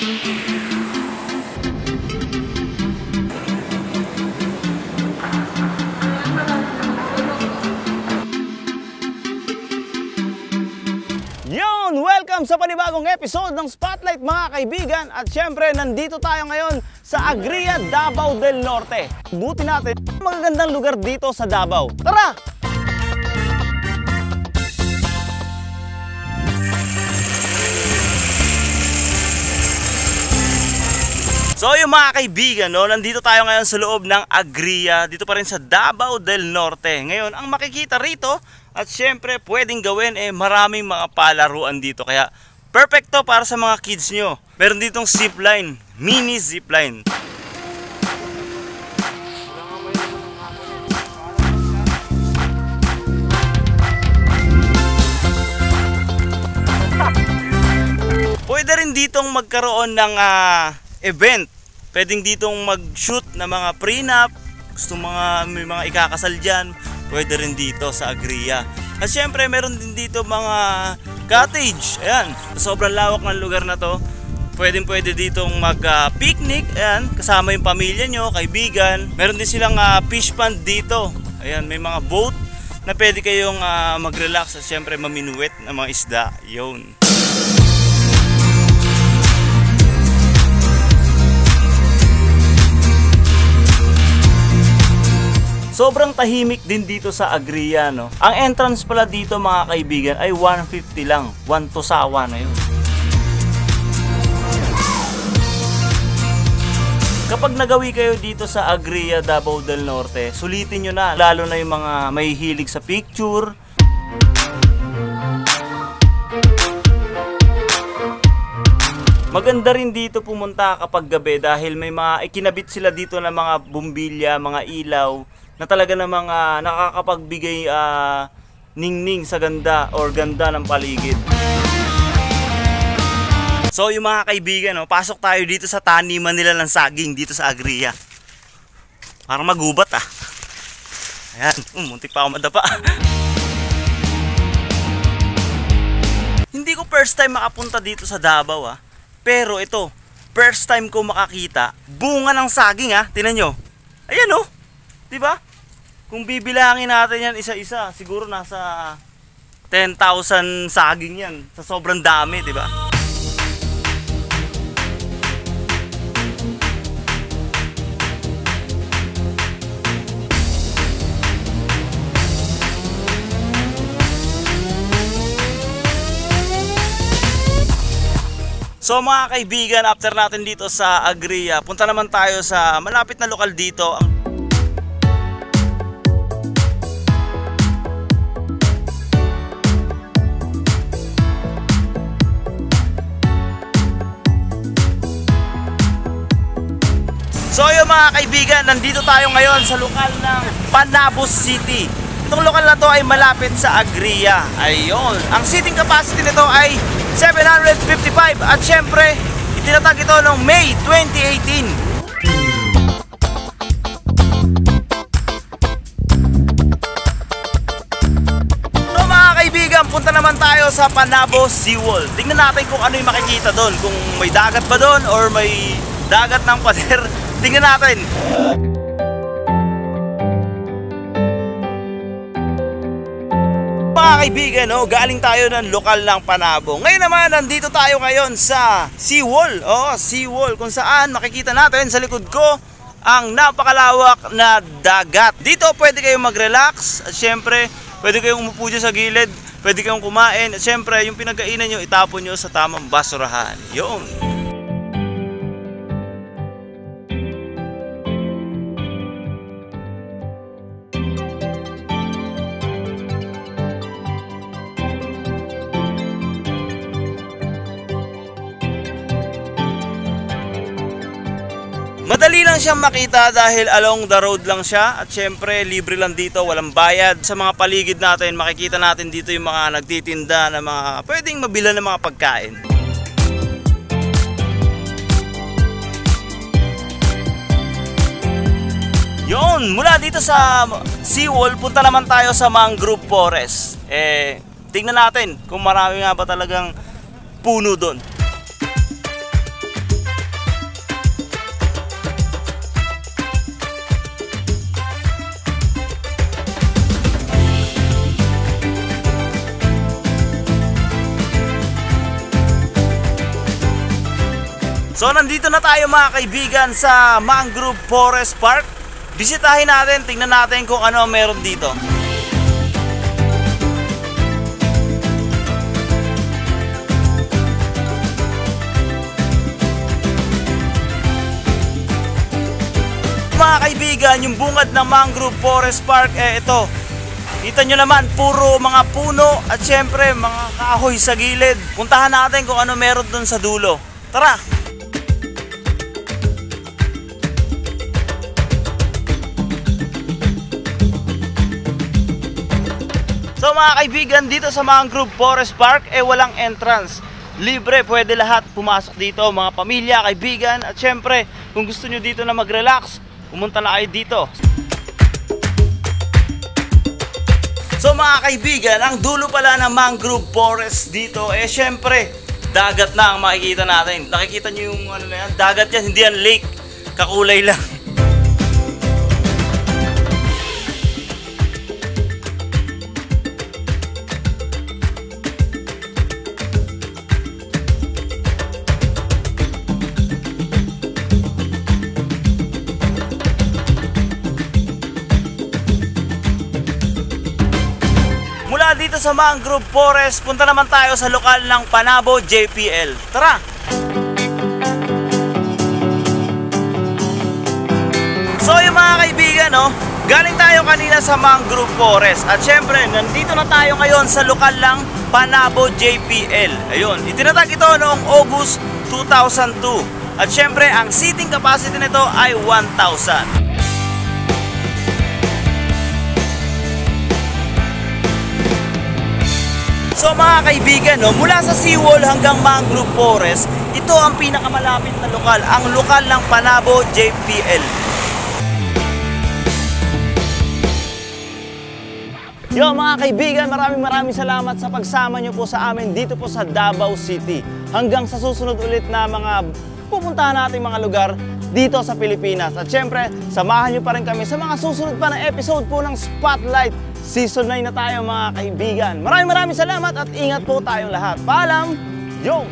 Yon! Welcome sa panibagong episode ng Spotlight mga kaibigan At syempre, nandito tayo ngayon sa Agria, Davao del Norte Buti natin, magagandang lugar dito sa Davao Tara! So yung mga kaibigan, no, nandito tayo ngayon sa loob ng Agria, dito pa rin sa Davao del Norte. Ngayon, ang makikita rito, at syempre pwedeng gawin, eh maraming mga palaruan dito. Kaya perfecto para sa mga kids nyo. Meron ditong zipline, mini zipline. Pwede rin ditong magkaroon ng ah, event. Pwedeng ditong mag-shoot ng mga prenup, gusto mga may mga ikakasal diyan, pwede rin dito sa Agria. At syempre, meron din dito mga cottage. Ayan, sobrang lawak ng lugar na to. Pwedeng pwede ditong mag-picnic, ayan, kasama yung pamilya nyo, kaibigan. Meron din silang ah, fish pond dito. Ayan, may mga boat na pwede kayong ah, mag-relax at syempre maminuwet ng mga isda. Yun. Sobrang tahimik din dito sa Agria, no? Ang entrance pala dito, mga kaibigan, ay 150 lang. 1 to sawa na yun. Kapag nagawi kayo dito sa Agria, Davao del Norte, sulitin nyo na. Lalo na yung mga may hilig sa picture. Maganda rin dito pumunta kapag gabi dahil may mga ikinabit sila dito ng mga bumbilya, mga ilaw na talaga namang ah, nakakapagbigay ah, ningning sa ganda or ganda ng paligid. So yung mga kaibigan, no, pasok tayo dito sa taniman nila ng saging dito sa Agria. Parang magubat ah. Ayan, um, muntik pa ako madapa. Hindi ko first time makapunta dito sa Davao ah. Pero ito, first time ko makakita bunga ng saging ah. Tinan nyo. Ayan oh. 'Di ba? Kung bibilangin natin yan isa-isa, siguro nasa 10,000 saging yan. Sa sobrang dami, 'di ba? So mga kaibigan, after natin dito sa Agria, punta naman tayo sa malapit na lokal dito. Ang mga kaibigan, nandito tayo ngayon sa lokal ng Panabos City. Itong lokal na to ay malapit sa Agria. Ayun. Ang seating capacity nito ay 755 at syempre, itinatag ito noong May 2018. So mga kaibigan, punta naman tayo sa Panabo Seawall. Tingnan natin kung ano yung makikita doon. Kung may dagat ba doon or may dagat ng pader. Tingnan natin. Mga kaibigan, no, galing tayo ng lokal ng Panabo. Ngayon naman, nandito tayo ngayon sa Seawall. Oh, Seawall kung saan makikita natin sa likod ko ang napakalawak na dagat. Dito pwede kayong mag-relax at syempre pwede kayong umupo dyan sa gilid, pwede kayong kumain at syempre yung pinagkainan nyo itapon nyo sa tamang basurahan. Yun. Madali lang siyang makita dahil along the road lang siya at syempre libre lang dito, walang bayad. Sa mga paligid natin, makikita natin dito yung mga nagtitinda ng mga pwedeng mabila ng mga pagkain. Yon, mula dito sa Seawall, punta naman tayo sa Mangrove Forest. Eh, tingnan natin kung marami nga ba talagang puno doon. So nandito na tayo mga kaibigan sa Mangrove Forest Park. Bisitahin natin, tingnan natin kung ano meron dito. Mga kaibigan, yung bungad ng Mangrove Forest Park, eh ito. Kita nyo naman, puro mga puno at syempre mga kahoy sa gilid. Puntahan natin kung ano meron dun sa dulo. Tara! Mga kaibigan, dito sa Mangrove Forest Park, eh walang entrance. Libre, pwede lahat pumasok dito, mga pamilya, kaibigan, at syempre, kung gusto nyo dito na mag-relax, pumunta na kayo dito. So mga kaibigan, ang dulo pala ng mangrove forest dito, eh syempre, dagat na ang makikita natin. Nakikita nyo yung ano dagat yan, hindi yan lake, kakulay lang. Mula dito sa Mangrove Forest, punta naman tayo sa lokal ng Panabo JPL. Tara! So yung mga kaibigan, no, galing tayo kanina sa Mangrove Forest at syempre, nandito na tayo ngayon sa lokal ng Panabo JPL. Ayun, itinatag ito noong August 2002. At syempre, ang seating capacity nito ay 1,000. Mga kaibigan, no, mula sa seawall hanggang mangrove forest, ito ang pinakamalapit na lokal, ang lokal ng Panabo JPL. Yo mga kaibigan, maraming maraming salamat sa pagsama nyo po sa amin dito po sa Davao City. Hanggang sa susunod ulit na mga pupuntahan nating mga lugar dito sa Pilipinas. At syempre, samahan nyo pa rin kami sa mga susunod pa na episode po ng Spotlight. Season 9 na tayo mga kaibigan. Maraming maraming salamat at ingat po tayong lahat. Paalam! Yo!